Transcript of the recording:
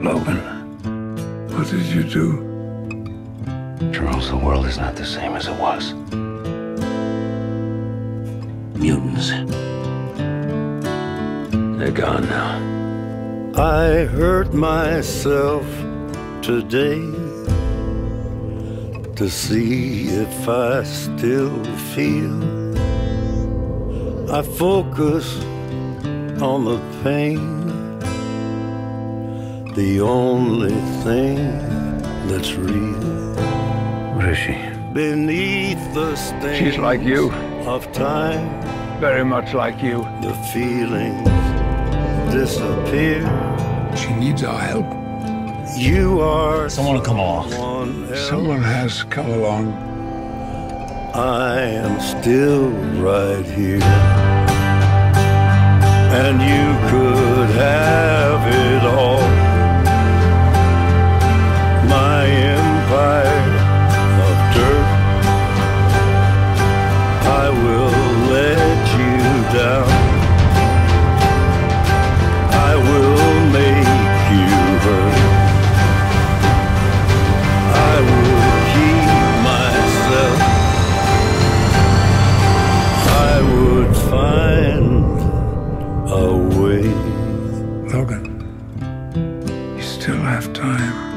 Logan, what did you do? Charles, the world is not the same as it was. Mutants. They're gone now. I hurt myself today to see if I still feel. I focus on the pain, the only thing that's real. What is she? Beneath the stain She's like you. of time, Very much like you. the feelings disappear. She needs our help. You are Someone will come along. someone. Someone has come along. I am still right here. And you could Logan, you still have time.